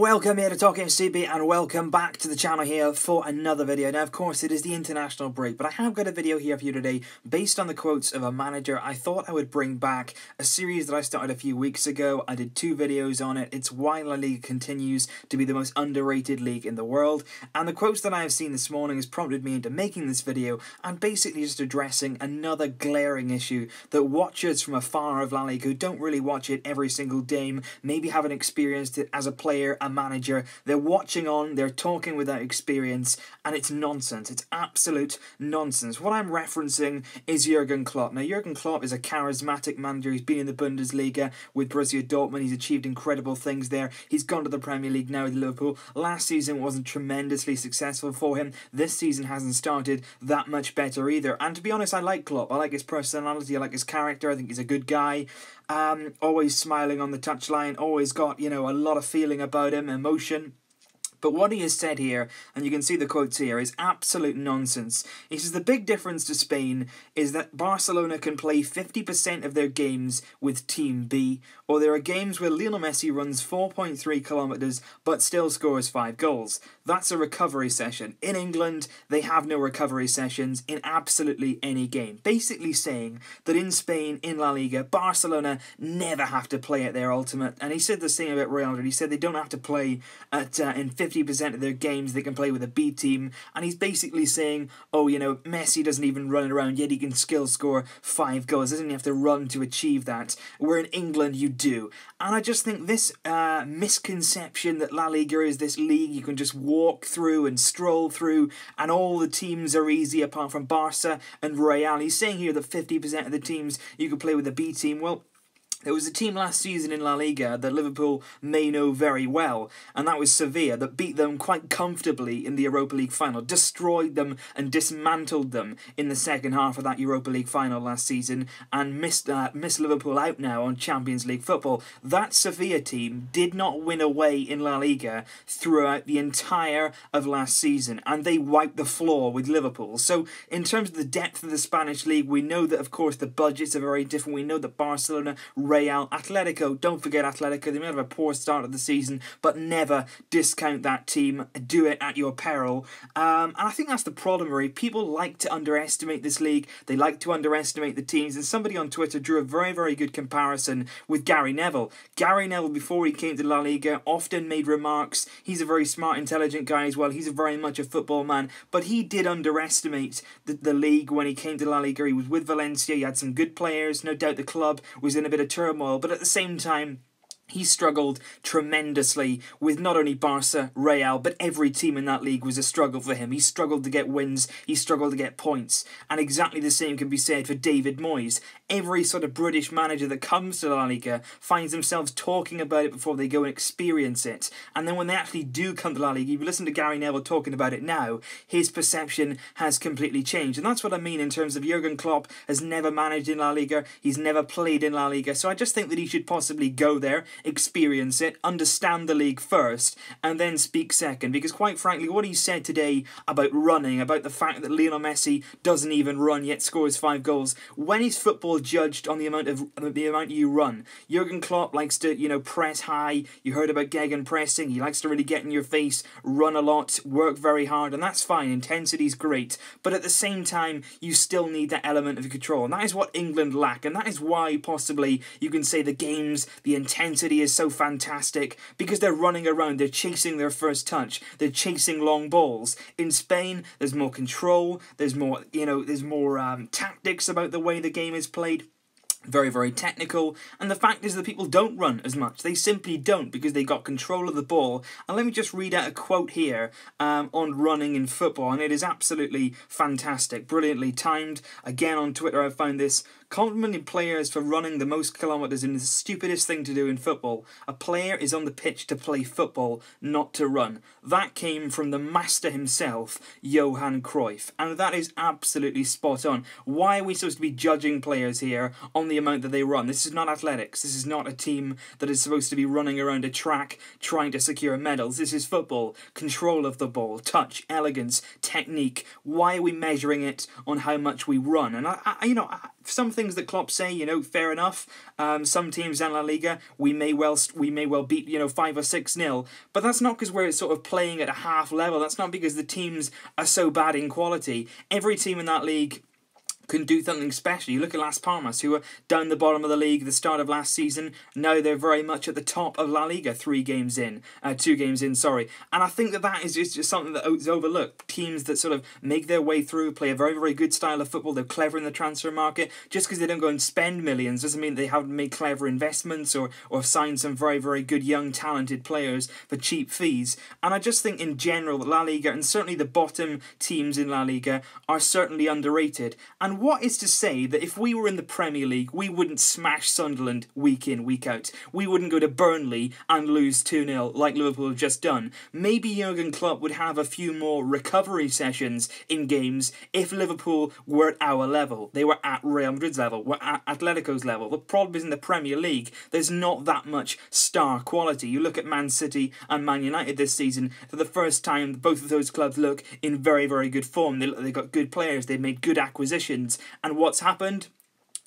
welcome here to TalkFCB and welcome back to the channel here for another video. Now of course it is the international break but I have got a video here for you today based on the quotes of a manager. I thought I would bring back a series that I started a few weeks ago. I did two videos on it. It's why La Liga continues to be the most underrated league in the world and the quotes that I have seen this morning has prompted me into making this video and basically just addressing another glaring issue that watchers from afar of La Liga who don't really watch it every single game maybe haven't experienced it as a player, a manager. They're watching on, they're talking without experience, and it's nonsense. It's absolute nonsense. What I'm referencing is Jurgen Klopp. Now, Jurgen Klopp is a charismatic manager. He's been in the Bundesliga with Borussia Dortmund. He's achieved incredible things there. He's gone to the Premier League now with Liverpool. Last season wasn't tremendously successful for him. This season hasn't started that much better either. And to be honest, I like Klopp. I like his personality. I like his character. I think he's a good guy. Um, always smiling on the touchline. Always got, you know, a lot of feeling about emotion. But what he has said here, and you can see the quotes here, is absolute nonsense. He says the big difference to Spain is that Barcelona can play 50% of their games with Team B, or there are games where Lionel Messi runs 4.3 kilometres but still scores 5 goals. That's a recovery session. In England, they have no recovery sessions in absolutely any game. Basically saying that in Spain, in La Liga, Barcelona never have to play at their ultimate. And he said the same about Real Madrid. He said they don't have to play at uh, in 50% of their games they can play with a B team. And he's basically saying, oh, you know, Messi doesn't even run around, yet he can still score five goals. Doesn't have to run to achieve that? Where in England, you do. And I just think this uh, misconception that La Liga is this league you can just walk through and stroll through, and all the teams are easy apart from Barca and Real. He's saying here that 50% of the teams you can play with a B team. Well, there was a team last season in La Liga that Liverpool may know very well, and that was Sevilla, that beat them quite comfortably in the Europa League final, destroyed them and dismantled them in the second half of that Europa League final last season, and missed, uh, missed Liverpool out now on Champions League football. That Sevilla team did not win away in La Liga throughout the entire of last season, and they wiped the floor with Liverpool. So, in terms of the depth of the Spanish league, we know that, of course, the budgets are very different. We know that Barcelona Real, Atletico, don't forget Atletico, they may have a poor start of the season, but never discount that team. Do it at your peril. Um, and I think that's the problem, really. People like to underestimate this league, they like to underestimate the teams, and somebody on Twitter drew a very, very good comparison with Gary Neville. Gary Neville, before he came to La Liga, often made remarks. He's a very smart, intelligent guy as well. He's very much a football man, but he did underestimate the, the league when he came to La Liga. He was with Valencia, he had some good players, no doubt the club was in a bit of turmoil, but at the same time, he struggled tremendously with not only Barca, Real, but every team in that league was a struggle for him. He struggled to get wins, he struggled to get points. And exactly the same can be said for David Moyes. Every sort of British manager that comes to La Liga finds themselves talking about it before they go and experience it. And then when they actually do come to La Liga, you listen to Gary Neville talking about it now, his perception has completely changed. And that's what I mean in terms of Jurgen Klopp has never managed in La Liga, he's never played in La Liga. So I just think that he should possibly go there experience it, understand the league first, and then speak second. Because quite frankly, what he said today about running, about the fact that Lionel Messi doesn't even run yet scores five goals, when is football judged on the amount of the amount you run? Jurgen Klopp likes to, you know, press high. You heard about Gegen pressing. He likes to really get in your face, run a lot, work very hard, and that's fine. Intensity's great, but at the same time, you still need that element of control, and that is what England lack, and that is why possibly you can say the games, the intensity intensity is so fantastic because they're running around, they're chasing their first touch, they're chasing long balls. In Spain, there's more control, there's more, you know, there's more um, tactics about the way the game is played very, very technical. And the fact is that people don't run as much. They simply don't because they got control of the ball. And let me just read out a quote here um, on running in football. And it is absolutely fantastic, brilliantly timed. Again, on Twitter, I found this. Complimenting players for running the most kilometres is the stupidest thing to do in football. A player is on the pitch to play football, not to run. That came from the master himself, Johan Cruyff. And that is absolutely spot on. Why are we supposed to be judging players here on the amount that they run. This is not athletics. This is not a team that is supposed to be running around a track trying to secure medals. This is football. Control of the ball, touch, elegance, technique. Why are we measuring it on how much we run? And I, I you know, I, some things that Klopp say, you know, fair enough. Um, some teams in La Liga, we may well we may well beat, you know, five or six nil, but that's not because we're sort of playing at a half level. That's not because the teams are so bad in quality. Every team in that league can do something special. You look at Las Palmas, who were down the bottom of the league at the start of last season. Now they're very much at the top of La Liga, three games in, uh, two games in, sorry. And I think that that is just, just something that is overlooked. Teams that sort of make their way through, play a very, very good style of football. They're clever in the transfer market. Just because they don't go and spend millions doesn't mean they haven't made clever investments or, or signed some very, very good young, talented players for cheap fees. And I just think in general that La Liga, and certainly the bottom teams in La Liga, are certainly underrated. And what is to say that if we were in the Premier League, we wouldn't smash Sunderland week in, week out? We wouldn't go to Burnley and lose 2 0 like Liverpool have just done. Maybe Jurgen Klopp would have a few more recovery sessions in games if Liverpool were at our level. They were at Real Madrid's level, were at Atletico's level. The problem is in the Premier League, there's not that much star quality. You look at Man City and Man United this season, for the first time, both of those clubs look in very, very good form. They, they've got good players, they've made good acquisitions and what's happened?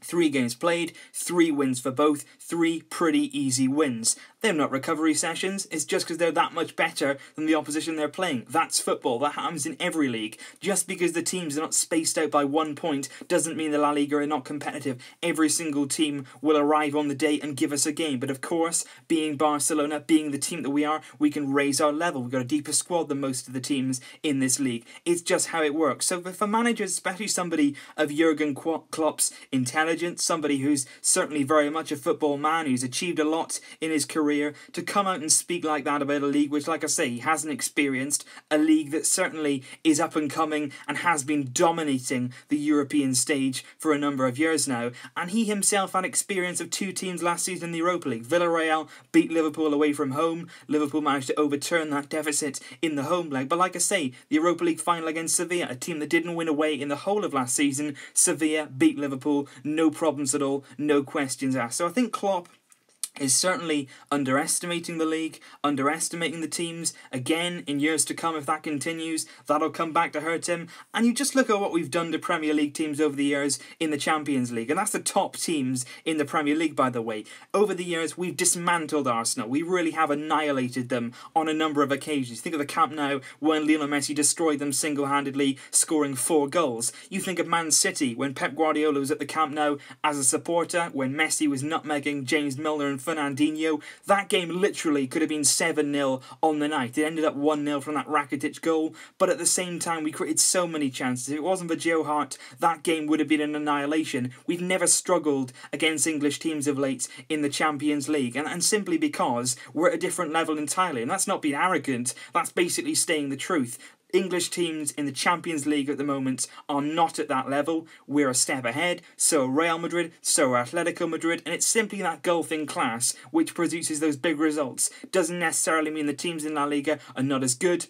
Three games played, three wins for both, three pretty easy wins. They're not recovery sessions, it's just because they're that much better than the opposition they're playing. That's football, that happens in every league. Just because the teams are not spaced out by one point doesn't mean the La Liga are not competitive. Every single team will arrive on the day and give us a game. But of course, being Barcelona, being the team that we are, we can raise our level. We've got a deeper squad than most of the teams in this league. It's just how it works. So for managers, especially somebody of Jurgen Klopp's intelligence, somebody who's certainly very much a football man, who's achieved a lot in his career, career to come out and speak like that about a league which, like I say, he hasn't experienced, a league that certainly is up and coming and has been dominating the European stage for a number of years now. And he himself had experience of two teams last season in the Europa League. Villarreal beat Liverpool away from home. Liverpool managed to overturn that deficit in the home leg. But like I say, the Europa League final against Sevilla, a team that didn't win away in the whole of last season, Sevilla beat Liverpool, no problems at all, no questions asked. So I think Klopp is certainly underestimating the league, underestimating the teams. Again, in years to come, if that continues, that'll come back to hurt him. And you just look at what we've done to Premier League teams over the years in the Champions League, and that's the top teams in the Premier League, by the way. Over the years, we've dismantled Arsenal. We really have annihilated them on a number of occasions. Think of the Camp Nou when Lionel Messi destroyed them single handedly, scoring four goals. You think of Man City when Pep Guardiola was at the Camp Nou as a supporter, when Messi was nutmegging James Milner and Fernandinho. That game literally could have been 7 0 on the night. It ended up 1 0 from that Rakitic goal, but at the same time, we created so many chances. If it wasn't for Joe Hart, that game would have been an annihilation. We've never struggled against English teams of late in the Champions League, and, and simply because we're at a different level entirely. And that's not being arrogant, that's basically saying the truth. English teams in the Champions League at the moment are not at that level. We're a step ahead, so Real Madrid, so Atletico Madrid, and it's simply that gulf in class which produces those big results. Doesn't necessarily mean the teams in La Liga are not as good,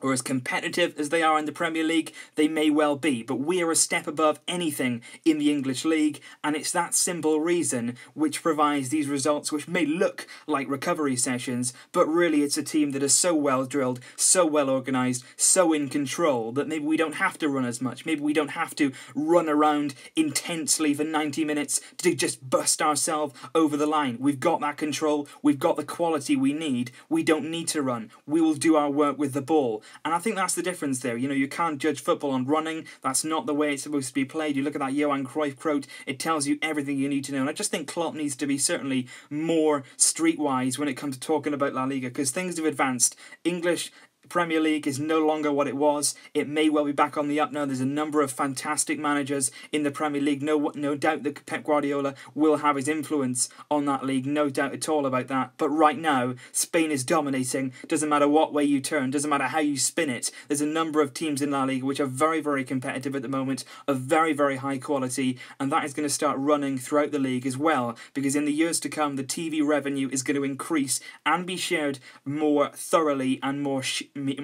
or as competitive as they are in the Premier League, they may well be, but we are a step above anything in the English League, and it's that simple reason which provides these results which may look like recovery sessions, but really it's a team that is so well drilled, so well organised, so in control that maybe we don't have to run as much, maybe we don't have to run around intensely for 90 minutes to just bust ourselves over the line. We've got that control, we've got the quality we need, we don't need to run, we will do our work with the ball. And I think that's the difference there. You know, you can't judge football on running. That's not the way it's supposed to be played. You look at that Johan Cruyff quote, it tells you everything you need to know. And I just think Klopp needs to be certainly more streetwise when it comes to talking about La Liga because things have advanced. English Premier League is no longer what it was. It may well be back on the up now. There's a number of fantastic managers in the Premier League. No, no doubt that Pep Guardiola will have his influence on that league. No doubt at all about that. But right now, Spain is dominating. Doesn't matter what way you turn. Doesn't matter how you spin it. There's a number of teams in La Liga which are very, very competitive at the moment, of very, very high quality, and that is going to start running throughout the league as well. Because in the years to come, the TV revenue is going to increase and be shared more thoroughly and more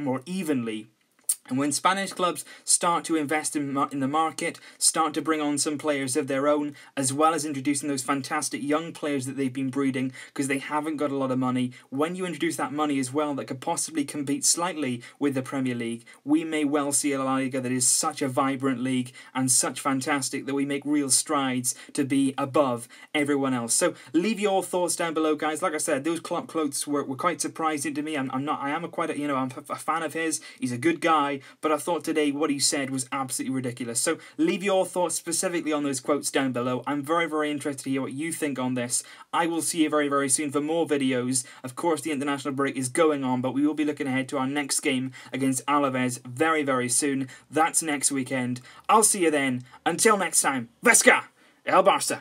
more evenly And when Spanish clubs start to invest in, in the market, start to bring on some players of their own, as well as introducing those fantastic young players that they've been breeding because they haven't got a lot of money, when you introduce that money as well that could possibly compete slightly with the Premier League, we may well see a La Liga that is such a vibrant league and such fantastic that we make real strides to be above everyone else. So leave your thoughts down below, guys. Like I said, those Klopp quotes were, were quite surprising to me. I'm, I'm not, I am a quite a, you know, I'm a fan of his. He's a good guy but I thought today what he said was absolutely ridiculous. So leave your thoughts specifically on those quotes down below. I'm very, very interested to hear what you think on this. I will see you very, very soon for more videos. Of course, the international break is going on, but we will be looking ahead to our next game against Alaves very, very soon. That's next weekend. I'll see you then. Until next time, Visca! El Barça!